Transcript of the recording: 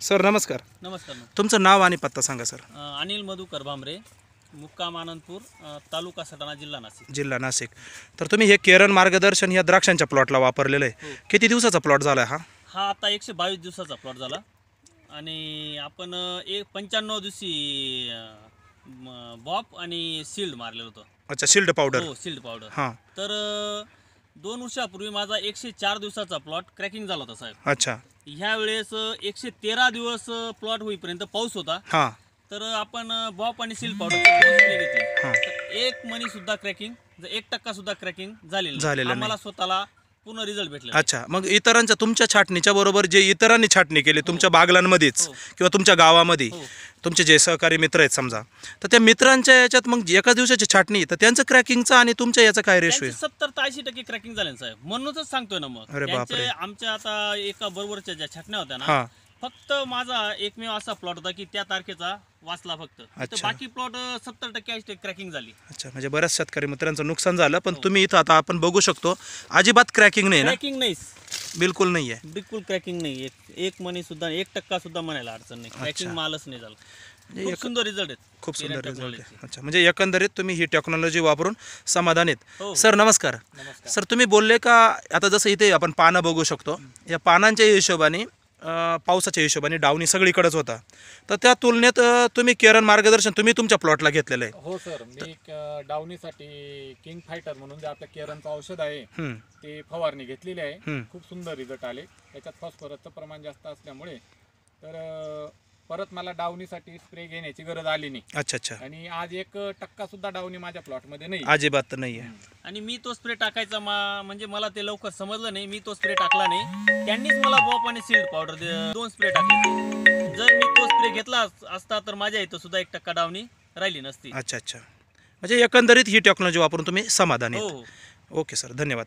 Sir नमस्कार. नमस्कार तुमचं नाव आणि पत्ता सांगा सर. अ, अनिल मधुकर भांबरे मुक्काम आनंदपूर अ, तालुका सटाणा जिल्हा नाशिक. जिल्हा नाशिक. तर तुम्ही हे केरन मार्गदर्शन या द्राक्षांच्या प्लॉटला वापरलेलं आहे. हो. किती दिवसाचा प्लॉट झाला हा? हा आता एकशे बावीस दिवसाचा प्लॉट झाला. आणि आपण अ, एक पंच्याण्णव दिवशी बॉप आणि सिल्ड मारलेलं होतं. अच्छा शिल्ड पावडर. हो सिल्ड पावडर. हां. तर अ, दोन वर्षापूर्वी माझा एकशे चार दिवसाचा प्लॉट क्रॅकिंग झाला होता साहेब. अच्छा. ह्या वेळेस एकशे तेरा दिवस प्लॉट होईपर्यंत पाऊस होता. हां. तर आपण बॉप आणि सिल्ड पावडर घेतली. हां. तर एक मनी सुद्धा क्रॅकिंग एक टक्का सुद्धा क्रॅकिंग झालेलं नाही. झालेलं नाही. आम्हाला स्वतःला पूर्ण रिझल्ट भेटले अच्छा मग इतरांच्या तुमच्या छाटणीच्या बरोबर जे इतरांनी छाटणी केली तुमच्या बागलांमध्येच हो. किंवा तुमच्या गावामध्ये हो. तुमचे जे सहकारी मित्र आहेत समजा तर त्या मित्रांच्या याच्यात मग एका दिवसाची छाटणी तर त्यांचं क्रॅकिंगचं आणि तुमच्या याचं काय रेशो आहे सत्तर ते ऐंशी टक्के क्रॅकिंग झाले ना साहेब म्हणूनच सांगतोय ना मग अरे बापरे. त्यांचे आमच्या आता एका बरोबरच्या ज्या छाटण्या होत्या हा. ना फक्त माझा एकमेव असा प्लॉट होता की त्या तारखेचा वाचला फक्त. तर अच्छा. बाकी प्लॉट सत्तर टक्के क्रॅकिंग झाली. अच्छा म्हणजे बऱ्याच शेतकरी मित्रांचं नुकसान झालं पण तुम्ही इथं आता आपण बघू शकतो अजिबात क्रॅकिंग नाही ना? क्रॅकिंग नाही बिलकुल नाही आहे बिलकुल क्रॅकिंग नाही एक एक मनी सुद्धा एक टक्का सुद्धा म्हणायला अडचण नाही. क्रॅकिंग मालच नाही झालं. म्हणजे खूप सुंदर रिझल्ट आहेत. खूप सुंदर रिझल्ट technology. आहे. अच्छा म्हणजे एकंदरीत तुम्ही ही टेक्नॉलॉजी वापरून समाधानीत हो. सर नमस्कार. नमस्कार. सर तुम्ही बोलले का आता जसं इथे आपण पानं बघू शकतो या पानांच्या हिशोबाने पावसाच्या हिशोबाने डावणी सगळीकडेच होता. तर त्या तुलनेत तुम्ही केरन मार्गदर्शन तुम्ही तुमच्या प्लॉटला घेतलेलं आहे. हो सर मी डावणीसाठी किंग फायटर म्हणून जे आपलं केरनचं औषध आहे ते फवारणी घेतलेली आहे. खूप सुंदर रिझल्ट आले. त्याच्यात फॉस्फरसचं प्रमाण जास्त असल्यामुळे तर परत मला डावणीसाठी स्प्रे घेण्याची गरज आली नाही. अच्छा अच्छा. आणि आज एक टक्का सुद्धा डावणी माझ्या प्लॉटमध्ये नाही. अजिबात नाही आहे आणि मी तो स्प्रे टाकायचा मा म्हणजे मला ते लवकर समजलं नाही. मी तो स्प्रे टाकला नाही. त्यांनीच मला बॉप आणि सील्ड पावडर दोन स्प्रे टाकले जर मी तो स्प्रे घेतला अस- असता तर माझ्या इथं सुद्धा एक टक्का डावणी राहिली नसती. अच्छा अच्छा. म्हणजे एकंदरीत ही टेक्नॉलॉजी वापरून तुम्ही समाधानी हो आहेत. हो. ओके सर धन्यवाद.